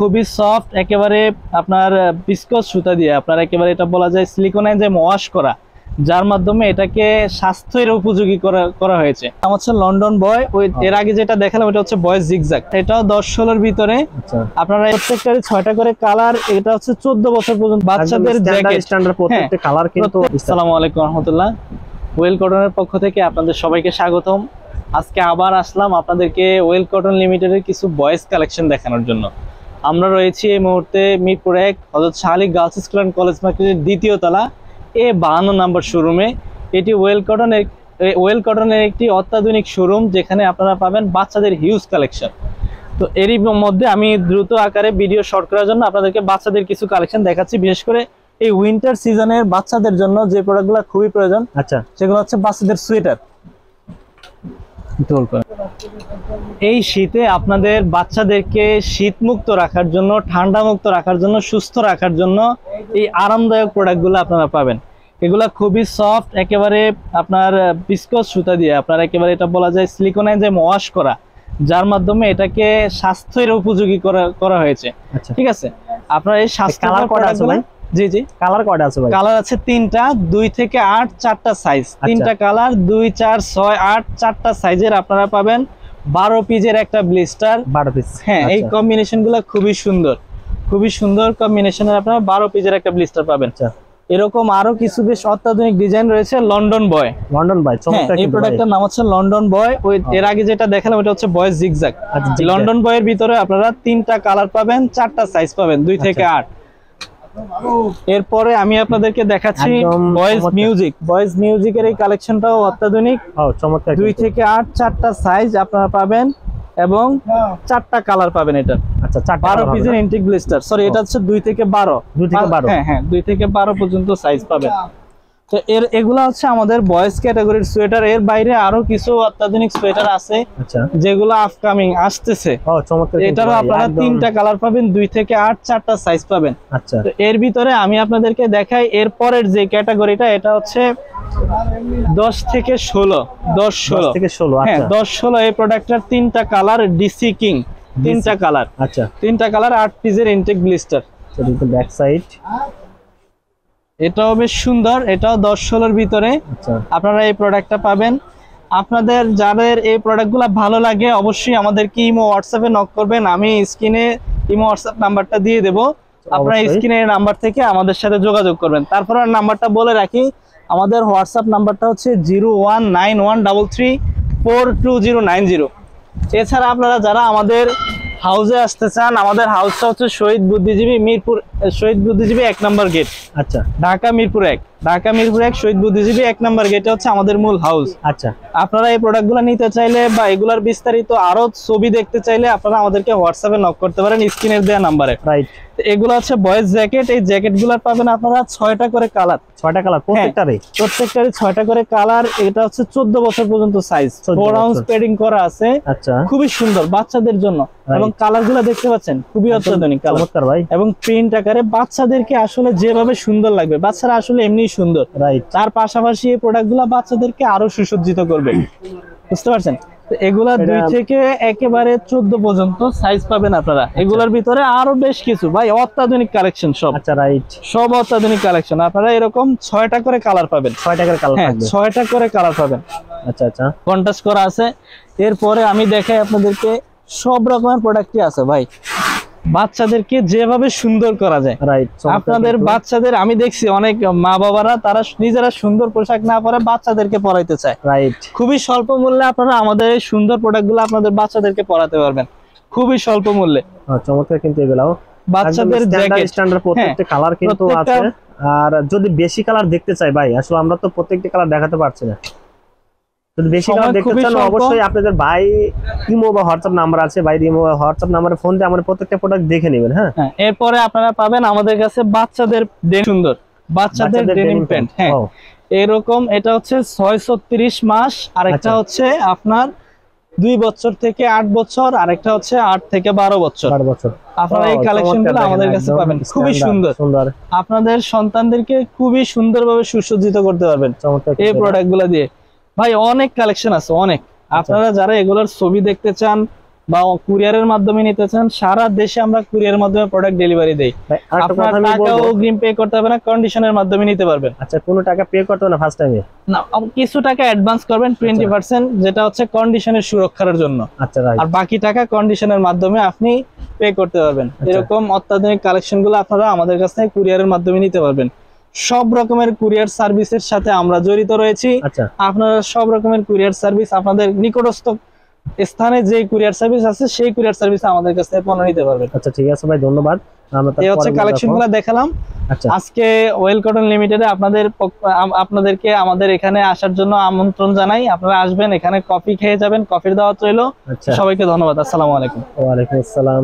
খুবই সফট একেবারে আপনার বিস্কস সুতা দিয়ে। আপনার একেবারে এটা বলা যায় সিলিকনের যে ওয়াশ করা যার মাধ্যমে এটাকে স্বাস্থ্যের উপযোগী করা করা হয়েছে। আমার হচ্ছে লন্ডন বয় ওই এর আগে যেটা দেখালাম এটা হচ্ছে বয় জিগজাক এটাও দশ ষোলোর ভিতরে। আচ্ছা। আপনারা প্রত্যেকটারই ছয়টা করে কালার এটা হচ্ছে চোদ্দ বছর পর্যন্ত বাচ্চাদের জ্যাকেট স্ট্যান্ডার্ড প্রত্যেকটা কালার কিন্তু আসসালামু আলাইকুম রহমতুল্লাহ। ওয়েল কটনের পক্ষ থেকে আপনাদের সবাইকে স্বাগতম। আজকে আবার আসলাম আপনাদেরকে ওয়েল কটন লিমিটেডের কিছু বয়েজ কালেকশন দেখানোর জন্য। আমরা রয়েছি এই মুহূর্তে মিরপুর এক Hazrat Shahali girls school and college মার্কেটের দ্বিতীয় তলা এ বাহান্ন নাম্বার শোরুমে এটি ওয়েল কটনের ওয়েল কটনের একটি অত্যাধুনিক শোরুম যেখানে আপনারা পাবেন বাচ্চাদের হিউজ কালেকশন তো এরই মধ্যে আমি দ্রুত আকারে ভিডিও শর্ট করার জন্য আপনাদেরকে বাচ্চাদের কিছু কালেকশন দেখাচ্ছি। বিশেষ করে এই উইন্টার সিজনের বাচ্চাদের জন্য যে প্রোডাক্টগুলো খুবই প্রয়োজন আচ্ছা। সেগুলো হচ্ছে বাচ্চাদের সোয়েটার এই শীতে আপনাদের বাচ্চাদেরকে শীতমুক্ত রাখার জন্য ঠান্ডা মুক্ত রাখার জন্য সুস্থ রাখার জন্য এই আরামদায়ক প্রোডাক্টগুলো আপনারা পাবেন। এগুলা খুবই সফট একেবারে আপনার বিস্কস সুতা দিয়ে আপনার একেবারে এটা বলা যায় যে ওয়াশ করা যার মাধ্যমে এটাকে স্বাস্থ্যের উপযোগী করা করা হয়েছে। আচ্ছা। ঠিক আছে? আপনার এই স্বাস্থ্য জি জি। কালার কয়টা আছে ভাই? কালার আছে তিনটা দুই থেকে আট চারটা সাইজ তিনটা কালার দুই চার ছয় আট চারটা সাইজের আপনারা পাবেন বারো পিজের একটা ব্লিস্টার বারো পিস হ্যাঁ এই কম্বিনেশনগুলো খুবই সুন্দর। খুবই সুন্দর কম্বিনেশনের আপনারা বারো পিজের একটা ব্লিস্টার পাবেন। আচ্ছা। এরকম আরও কিছু বেশ অত্যাধুনিক ডিজাইন রয়েছে লন্ডন বয় লন্ডন হ্যাঁ এই প্রোডাক্টের নাম হচ্ছে লন্ডন বয় ওই এর আগে যেটা দেখালাম ওটা হচ্ছে বয় জিগজাক আচ্ছা। লন্ডন বয়ের ভিতরে আপনারা তিনটা কালার পাবেন চারটা সাইজ পাবেন দুই থেকে আচ্ছা। আট। এরপরে আমি আপনাদেরকে দেখাচ্ছি বয়েজ মিউজিক। বয়েজ মিউজিকের এই কালেকশনটাও অত্যাধুনিক। চমৎকার দুই থেকে আট চারটা সাইজ আপনারা পাবেন এবং চারটা কালার পাবেন এটা। আচ্ছা বারো পিসের? ইন্টিক ব্লিস্টার সরি এটা হচ্ছে দুই থেকে বারো। দুই থেকে বারো। হ্যাঁ হ্যাঁ দুই থেকে বারো পর্যন্ত সাইজ পাবেন। তো এর এগুলা হচ্ছে আমাদের বয়েজ ক্যাটাগরির সোয়েটার এর বাইরে আরও কিছু অত্যাধুনিক সোয়েটার আছে আচ্ছা। যেগুলো আপকামিং আসতেছে। এটারও আপনারা তিনটা কালার পাবেন দুই থেকে আট চারটা সাইজ পাবেন। আচ্ছা। এর ভিতরে আমি আপনাদেরকে দেখাই এর পরের যে ক্যাটাগরিটা এটা হচ্ছে দশ থেকে ষোলো দশ দশ ষোলো। থেকে ষোলো হ্যাঁ আচ্ছা। দশ ষোলো এই প্রোডাক্টটার তিনটা কালার ডিসি কিং তিনটা কালার আচ্ছা। তিনটা কালার আট পিসের ইনটেক ব্লিস্টার ব্যাক সাইড এটাও বেশ সুন্দর এটাও দশ ষোলোর ভিতরে। আচ্ছা। আপনারা এই প্রোডাক্টটা পাবেন। আপনাদের যাদের এই প্রোডাক্টগুলো ভালো লাগে অবশ্যই আমাদেরকে ইমো হোয়াটসঅ্যাপে নক করবেন। আমি স্ক্রিনে ইমো হোয়াটসঅ্যাপ নাম্বারটা দিয়ে দেবো। আপনারা অবশ্যই। স্ক্রিনের নাম্বার থেকে আমাদের সাথে যোগাযোগ করবেন। তারপর নাম্বারটা বলে রাখি আমাদের হোয়াটসঅ্যাপ নাম্বারটা হচ্ছে zero one nine one double three four two zero nine zero. এছাড়া আপনারা যারা আমাদের হাউসে আসতে চান আমাদের হাউসটা হচ্ছে শহীদ বুদ্ধিজীবী মিরপুর শহীদ বুদ্ধিজীবী এক নম্বর গেট। আচ্ছা। ঢাকা মিরপুর এক। ঢাকা মিরপুর এক শহীদ বুদ্ধিজীবী এক নম্বর গেটে হচ্ছে আমাদের মূল হাউস। আচ্ছা। আপনারা এই প্রোডাক্টগুলো নিতে চাইলে বা এগুলার বিস্তারিত আরও ছবি দেখতে চাইলে আপনারা আমাদেরকে হোয়াটসঅ্যাপে নক করতে পারেন স্ক্রিনের দেওয়া নাম্বারে রাইট এগুলো হচ্ছে বয়েজ জ্যাকেট এই জ্যাকেটগুলার পাবেন আপনারা ছয়টা করে কালার ছয়টা কালার প্রত্যেকটারই? প্রত্যেকটারই ছয়টা করে কালার এটা হচ্ছে চোদ্দ বছর পর্যন্ত সাইজ 14 ফোর আউন্স পেডিং করা আছে। আচ্ছা। খুবই সুন্দর বাচ্চাদের জন্য। এবং কালারগুলা দেখতে পাচ্ছেন খুবই অত্যাধুনিক কালার ভাই। এবং প্রিন্ট আকারে বাচ্চাদেরকে আসলে যেভাবে সুন্দর লাগবে বাচ্চারা আসলে এমনি সুন্দর। রাইট তার পাশাপাশি এই প্রোডাক্টগুলো বাচ্চাদেরকে আরও সুসজ্জিত করবে। বুঝতে পারছেন? এগুলা দুই থেকে একেবারে চোদ্দ পর্যন্ত সাইজ পাবেন আপনারা। এগুলার ভিতরে আরও বেশ কিছু ভাই অত্যাধুনিক কালেকশন সব। আচ্ছা রাইট সব অত্যাধুনিক কালেকশন আপনারা এরকম ছয়টা করে কালার পাবেন। ছয়টা করে কালার হ্যাঁ ছয়টা করে কালার পাবেন। আচ্ছা আচ্ছা। কন্টাস্ট করা আছে। এরপরে আমি দেখাই আপনাদেরকে সব রকমের প্রোডাক্টই আছে ভাই। বাচ্চাদেরকে যেভাবে সুন্দর করা যায়। রাইট আপনাদের বাচ্চাদের আমি দেখছি অনেক মা বাবারা তারা নিজেরা সুন্দর পোশাক না পরে বাচ্চাদেরকে পরাইতে চায়। রাইট খুবই স্বল্প মূল্যে আপনারা আমাদের এই সুন্দর প্রোডাক্টগুলো আপনাদের বাচ্চাদেরকে পরাতে পারবেন। খুবই স্বল্প মূল্যে। চমৎকার কিন্তু এগুলাও। বাচ্চাদের জ্যাকেট স্ট্যান্ডার্ড প্রত্যেকটা কালার কিন্তু আছে। আর যদি বেশি কালার দেখতে চাই ভাই আসলে আমরা তো প্রত্যেকটা কালার দেখাতে পারছি না। যদি বেশি সময় কালার দেখতে খুবই চান অবশ্যই আপনাদের ভাই ইমো বা হোয়াটসঅ্যাপ নাম্বার আছে। ভাই ইমো বা হোয়াটসঅ্যাপ নাম্বারে ফোন দিয়ে আমাদের প্রত্যেকটা প্রোডাক্ট দেখে নেবেন হ্যাঁ? হ্যাঁ এরপরে আপনারা পাবেন আমাদের কাছে বাচ্চাদের সুন্দর। বাচ্চাদের বাচ্চাদের ডেনিম প্যান্ট হ্যাঁ। এরকম এটা হচ্ছে ছয়শো তিরিশ মাস আরেকটা আচ্ছা। হচ্ছে আপনার দুই বছর থেকে আট বছর আরেকটা হচ্ছে আট থেকে বারো বছর। বছর। আপনারা এই ও, কালেকশনগুলো আমাদের কাছে পাবেন খুবই সুন্দর। সুন্দর। আপনাদের সন্তানদেরকে খুবই সুন্দরভাবে সুসজ্জিত করতে পারবেন এই কিন্তু প্রোডাক্টগুলো দিয়ে। ভাই অনেক কালেকশন আছে অনেক। আপনারা যারা এগুলোর ছবি দেখতে চান বা কুরিয়ারের মাধ্যমে নিতে চান সারা দেশে আমরা কুরিয়ারের মাধ্যমে প্রোডাক্ট ডেলিভারি দেই। আপনার টাকা অগ্রিম পে করতে হবে না কন্ডিশনের মাধ্যমে নিতে পারবেন। আচ্ছা কোনো টাকা পে করতে হবে না ফার্স্ট টাইমে না কিছু টাকা অ্যাডভান্স করবেন টোয়েন্টি পার্সেন্ট যেটা হচ্ছে কন্ডিশনের সুরক্ষার জন্য। আচ্ছা আর বাকি টাকা কন্ডিশনের মাধ্যমে আপনি পে করতে পারবেন। আচ্ছা। এরকম অত্যাধুনিক কালেকশনগুলো আপনারা আমাদের কাছ থেকে কুরিয়ারের মাধ্যমে নিতে পারবেন। সব রকমের কুরিয়ার সার্ভিসের সাথে আমরা জড়িত রয়েছি। আচ্ছা। আপনারা সব রকমের কুরিয়ার সার্ভিস আপনাদের নিকটস্থ স্থানে যে কুরিয়ার সার্ভিস আছে সেই কুরিয়ার সার্ভিস আমাদের কাছ থেকে পণ্য নিতে পারবেন। আচ্ছা ঠিক আছে ভাই ধন্যবাদ। এই হচ্ছে তারপরে কালেকশনগুলো দেখালাম। আচ্ছা। আজকে ওয়েল কটন লিমিটেডে আপনাদের আপনাদেরকে আমাদের এখানে আসার জন্য আমন্ত্রণ জানাই। আপনারা আসবেন এখানে কফি খেয়ে যাবেন কফির দাওয়াত রইল। আচ্ছা। সবাইকে ধন্যবাদ আসসালামু আলাইকুম। ওয়ালাইকুম আসসালাম।